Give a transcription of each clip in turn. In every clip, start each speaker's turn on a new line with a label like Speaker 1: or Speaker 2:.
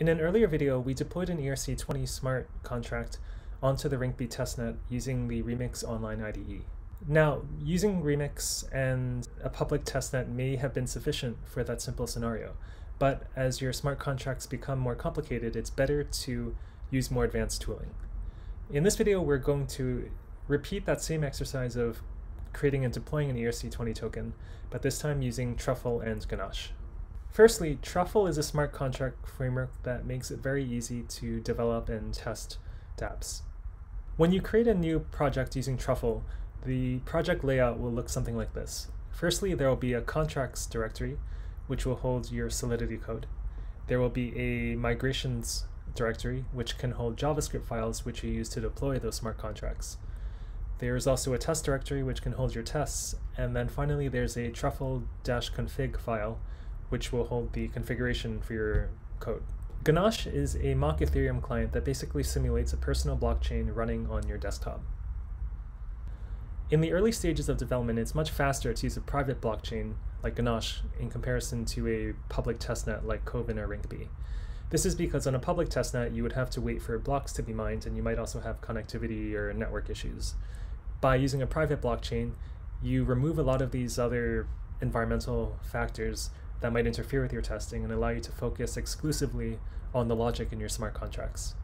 Speaker 1: In an earlier video, we deployed an ERC20 smart contract onto the Rinkeby testnet using the Remix Online IDE. Now, using Remix and a public testnet may have been sufficient for that simple scenario, but as your smart contracts become more complicated, it's better to use more advanced tooling. In this video, we're going to repeat that same exercise of creating and deploying an ERC20 token, but this time using Truffle and Ganache. Firstly, Truffle is a smart contract framework that makes it very easy to develop and test dApps. When you create a new project using Truffle, the project layout will look something like this. Firstly, there will be a contracts directory, which will hold your Solidity code. There will be a migrations directory, which can hold JavaScript files which you use to deploy those smart contracts. There is also a test directory, which can hold your tests. And then finally, there's a truffle-config file, which will hold the configuration for your code. Ganache is a mock Ethereum client that basically simulates a personal blockchain running on your desktop. In the early stages of development, it's much faster to use a private blockchain like Ganache in comparison to a public testnet like Kovan or Rinkeby. This is because on a public testnet, you would have to wait for blocks to be mined, and you might also have connectivity or network issues. By using a private blockchain, you remove a lot of these other environmental factors that might interfere with your testing and allow you to focus exclusively on the logic in your smart contracts.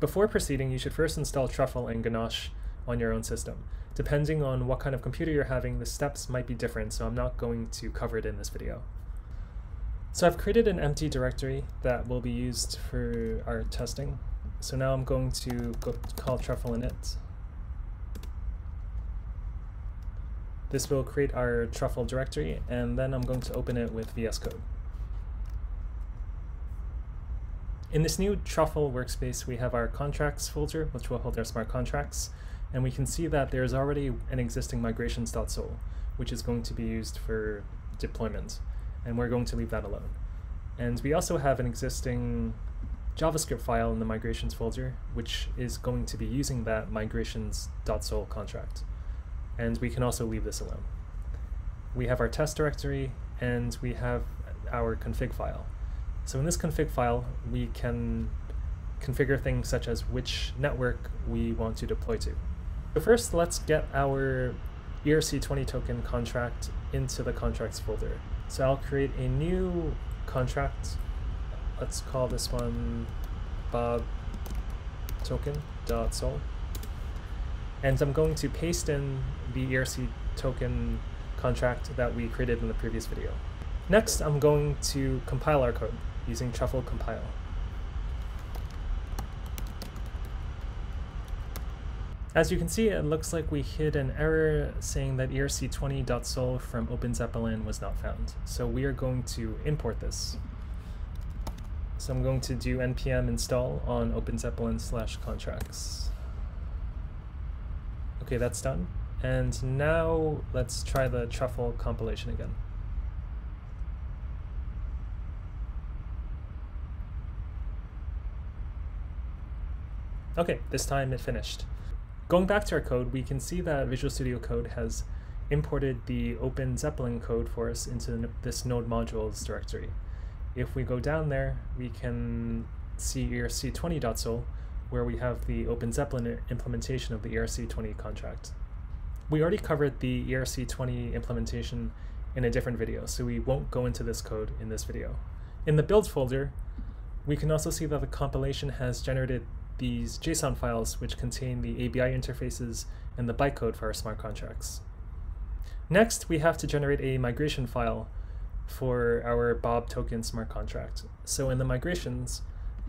Speaker 1: Before proceeding, you should first install Truffle and Ganache on your own system. Depending on what kind of computer you're having, the steps might be different, so I'm not going to cover it in this video. So I've created an empty directory that will be used for our testing. So now I'm going to go call truffle init. This will create our truffle directory, and then I'm going to open it with VS Code. In this new truffle workspace, we have our contracts folder, which will hold our smart contracts, and we can see that there's already an existing migrations.sol, which is going to be used for deployment, and we're going to leave that alone. And we also have an existing JavaScript file in the migrations folder, which is going to be using that migrations.sol contract and we can also leave this alone. We have our test directory and we have our config file. So in this config file, we can configure things such as which network we want to deploy to. So first, let's get our ERC20 token contract into the contracts folder. So I'll create a new contract. Let's call this one bob token.sol and I'm going to paste in the ERC token contract that we created in the previous video. Next, I'm going to compile our code using truffle compile. As you can see, it looks like we hit an error saying that erc20.sol from OpenZeppelin was not found. So we are going to import this. So I'm going to do npm install on OpenZeppelin slash contracts. Okay, that's done. And now let's try the truffle compilation again. Okay, this time it finished. Going back to our code, we can see that Visual Studio Code has imported the Open Zeppelin code for us into this node modules directory. If we go down there, we can see erc20.sol, where we have the Open Zeppelin implementation of the ERC20 contract. We already covered the ERC20 implementation in a different video, so we won't go into this code in this video. In the build folder, we can also see that the compilation has generated these JSON files which contain the ABI interfaces and the bytecode for our smart contracts. Next, we have to generate a migration file for our Bob token smart contract. So in the migrations,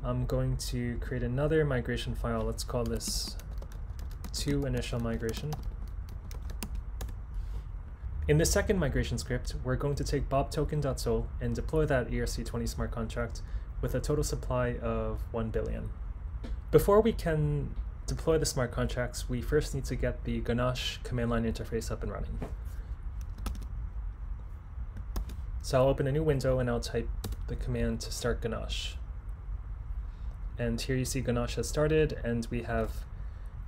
Speaker 1: I'm going to create another migration file. Let's call this to initial migration. In the second migration script, we're going to take bobtoken.sol and deploy that ERC20 smart contract with a total supply of 1 billion. Before we can deploy the smart contracts, we first need to get the Ganache command line interface up and running. So I'll open a new window and I'll type the command to start Ganache. And here you see Ganache has started, and we have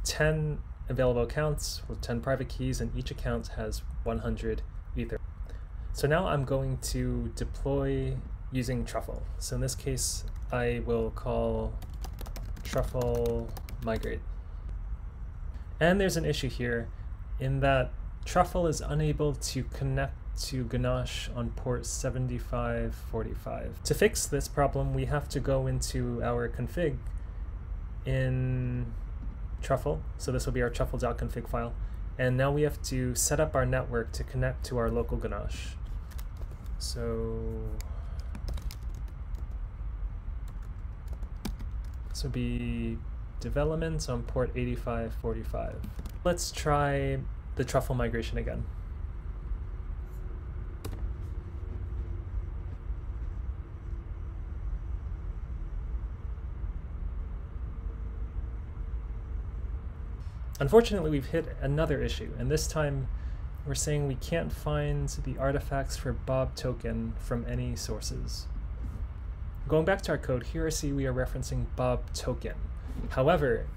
Speaker 1: 10 available accounts with 10 private keys, and each account has 100 Ether. So now I'm going to deploy using truffle. So in this case, I will call truffle migrate. And there's an issue here in that truffle is unable to connect to Ganache on port 7545. To fix this problem, we have to go into our config in truffle. So this will be our truffle.config file. And now we have to set up our network to connect to our local Ganache. So this would be development on port 8545. Let's try the truffle migration again. Unfortunately, we've hit another issue, and this time we're saying we can't find the artifacts for Bob token from any sources. Going back to our code, here I see we are referencing Bob token. However,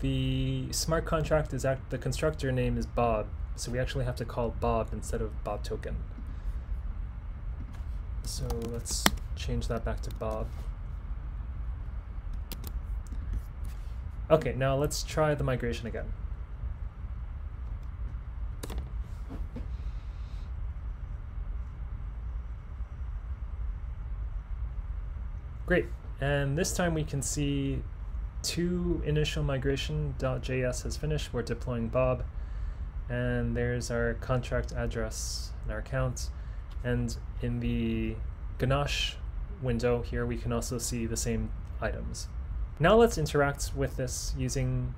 Speaker 1: the smart contract is act the constructor name is Bob, so we actually have to call Bob instead of Bob token. So let's change that back to Bob. Okay, now let's try the migration again. Great, and this time we can see two initial migration.js has finished. We're deploying Bob, and there's our contract address and our account. And in the Ganache window here, we can also see the same items. Now let's interact with this using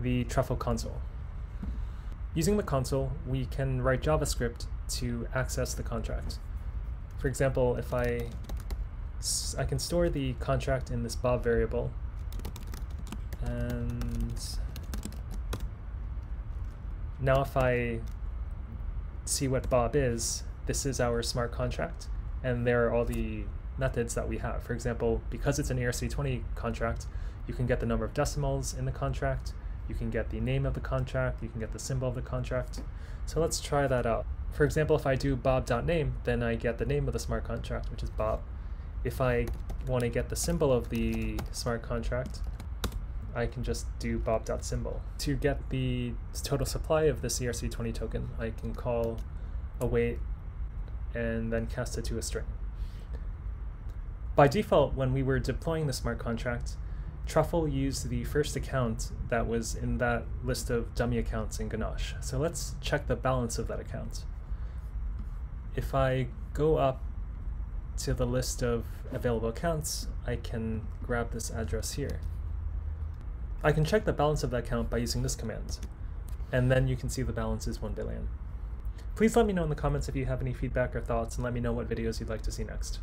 Speaker 1: the Truffle console. Using the console, we can write JavaScript to access the contract. For example, if I, I can store the contract in this bob variable, and now if I see what bob is, this is our smart contract, and there are all the methods that we have. For example, because it's an ERC20 contract, you can get the number of decimals in the contract, you can get the name of the contract, you can get the symbol of the contract. So let's try that out. For example, if I do bob.name, then I get the name of the smart contract, which is bob. If I want to get the symbol of the smart contract, I can just do bob.symbol. To get the total supply of the ERC20 token, I can call await and then cast it to a string. By default, when we were deploying the smart contract, Truffle used the first account that was in that list of dummy accounts in Ganache. So let's check the balance of that account. If I go up to the list of available accounts, I can grab this address here. I can check the balance of that account by using this command, and then you can see the balance is 1 billion. Please let me know in the comments if you have any feedback or thoughts, and let me know what videos you'd like to see next.